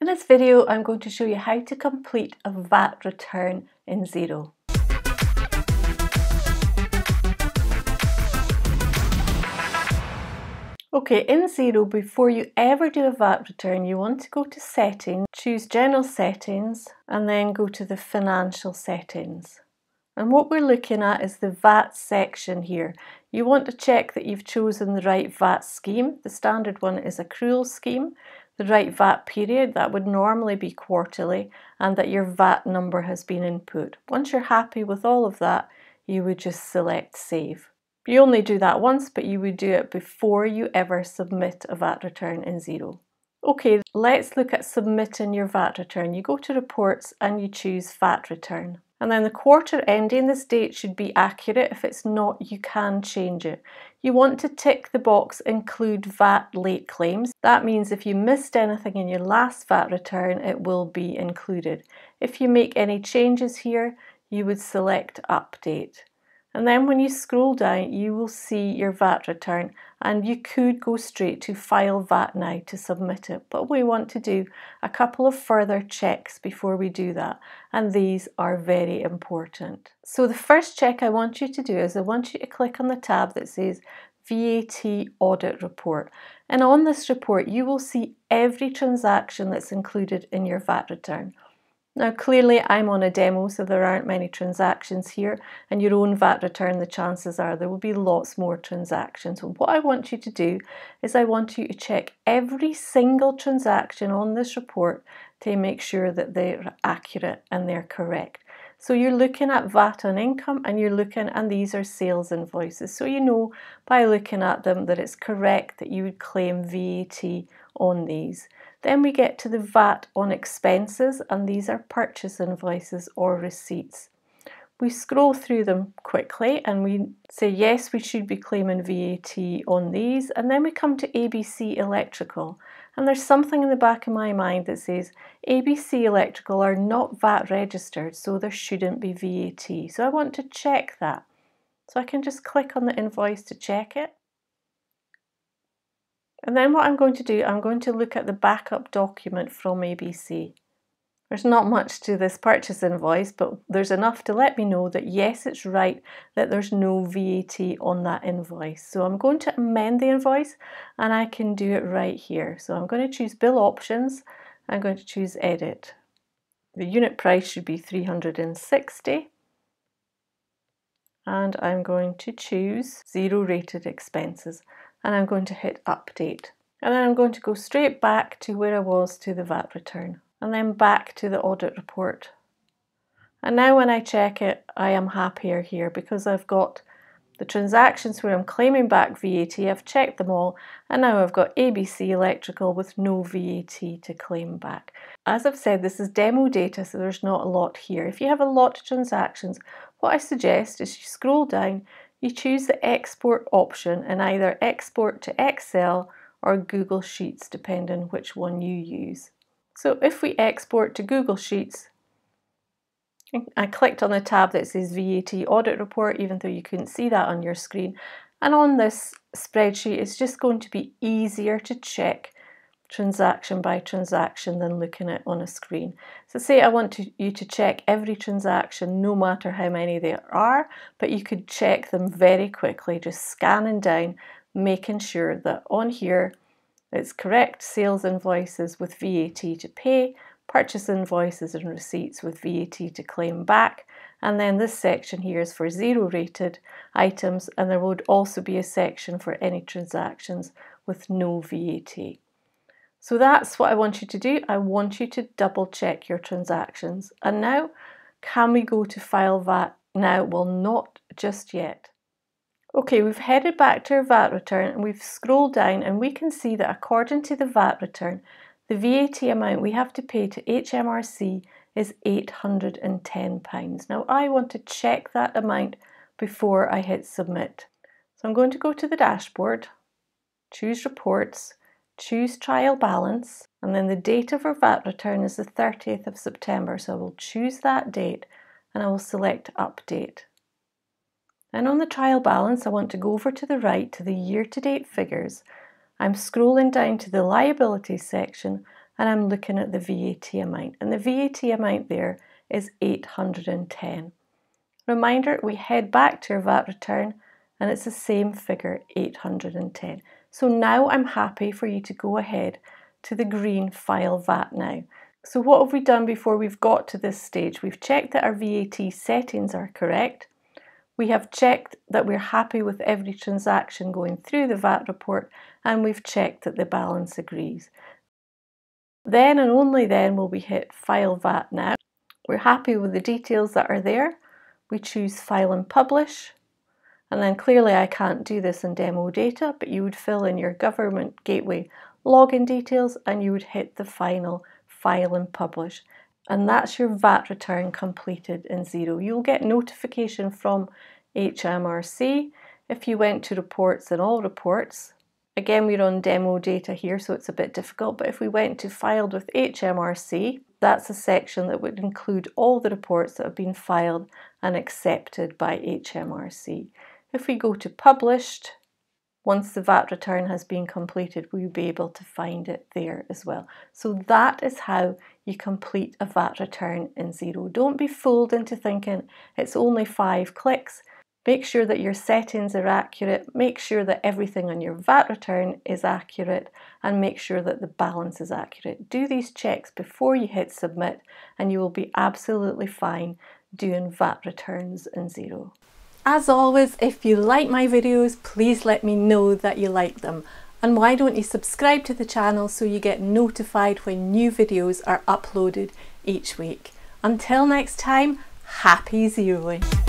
In this video I'm going to show you how to complete a VAT return in Xero. Okay, in Xero, before you ever do a VAT return, you want to go to Settings, choose General Settings, and then go to the Financial Settings. And what we're looking at is the VAT section here. You want to check that you've chosen the right VAT scheme. The standard one is accrual scheme. The right VAT period, that would normally be quarterly, and that your VAT number has been input. Once you're happy with all of that, you would just select Save. You only do that once, but you would do it before you ever submit a VAT return in Xero. Okay, let's look at submitting your VAT return. You go to Reports and you choose VAT Return. And then the quarter ending, this date should be accurate. If it's not, you can change it. You want to tick the box Include VAT Late Claims. That means if you missed anything in your last VAT return, it will be included. If you make any changes here, you would select Update. And then when you scroll down, you will see your VAT return and you could go straight to File VAT Now to submit it. But we want to do a couple of further checks before we do that. And these are very important. So the first check I want you to do is I want you to click on the tab that says VAT Audit Report. And on this report, you will see every transaction that's included in your VAT return. Now clearly I'm on a demo so there aren't many transactions here and your own VAT return the chances are there will be lots more transactions. So what I want you to do is I want you to check every single transaction on this report to make sure that they're accurate and they're correct. So you're looking at VAT on income and you're looking and these are sales invoices. So you know by looking at them that it's correct that you would claim VAT on these. Then we get to the VAT on expenses, and these are purchase invoices or receipts. We scroll through them quickly and we say yes, we should be claiming VAT on these, and then we come to ABC Electrical. And there's something in the back of my mind that says ABC Electrical are not VAT registered, so there shouldn't be VAT. So I want to check that. So I can just click on the invoice to check it. And then what I'm going to do, I'm going to look at the backup document from ABC. There's not much to this purchase invoice, but there's enough to let me know that yes, it's right that there's no VAT on that invoice. So I'm going to amend the invoice and I can do it right here. So I'm going to choose bill options. I'm going to choose edit. The unit price should be 360 and I'm going to choose zero rated expenses and I'm going to hit update. And then I'm going to go straight back to where I was to the VAT return and then back to the audit report. And now when I check it, I am happier here because I've got the transactions where I'm claiming back VAT, I've checked them all, and now I've got ABC Electrical with no VAT to claim back. As I've said, this is demo data, so there's not a lot here. If you have a lot of transactions, what I suggest is you scroll down, you choose the export option and either export to Excel or Google Sheets, depending which one you use. So if we export to Google Sheets, I clicked on the tab that says VAT Audit Report, even though you couldn't see that on your screen. And on this spreadsheet, it's just going to be easier to check transaction by transaction than looking at on a screen. So say I want to, you to check every transaction no matter how many there are, but you could check them very quickly, just scanning down, making sure that on here it's correct sales invoices with VAT to pay, purchase invoices and receipts with VAT to claim back, and then this section here is for zero rated items and there would also be a section for any transactions with no VAT. So that's what I want you to do. I want you to double check your transactions. And now, can we go to File VAT now? Well, not just yet. Okay, we've headed back to our VAT return and we've scrolled down and we can see that according to the VAT return, the VAT amount we have to pay to HMRC is £810. Now I want to check that amount before I hit submit. So I'm going to go to the dashboard, choose reports, choose trial balance, and then the date of our VAT return is the 30th of September. So I will choose that date and I will select update. Then on the trial balance, I want to go over to the right to the year to date figures. I'm scrolling down to the liabilities section and I'm looking at the VAT amount. And the VAT amount there is 810. Reminder, we head back to our VAT return and it's the same figure, 810. So now I'm happy for you to go ahead to the green File VAT Now. So what have we done before we've got to this stage? We've checked that our VAT settings are correct. We have checked that we're happy with every transaction going through the VAT report and we've checked that the balance agrees. Then and only then will we hit File VAT Now. We're happy with the details that are there. We choose File and Publish. And then clearly I can't do this in demo data, but you would fill in your government gateway login details and you would hit the final File and Publish. And that's your VAT return completed in Xero. You'll get notification from HMRC if you went to reports and all reports Again, we're on demo data here, so it's a bit difficult, but if we went to filed with HMRC, that's a section that would include all the reports that have been filed and accepted by HMRC. If we go to published, once the VAT return has been completed, we'll be able to find it there as well. So that is how you complete a VAT return in Xero. Don't be fooled into thinking it's only five clicks. Make sure that your settings are accurate, make sure that everything on your VAT return is accurate, and make sure that the balance is accurate. Do these checks before you hit submit, and you will be absolutely fine doing VAT returns in Xero. As always, if you like my videos, please let me know that you like them. And why don't you subscribe to the channel so you get notified when new videos are uploaded each week. Until next time, happy Xeroing!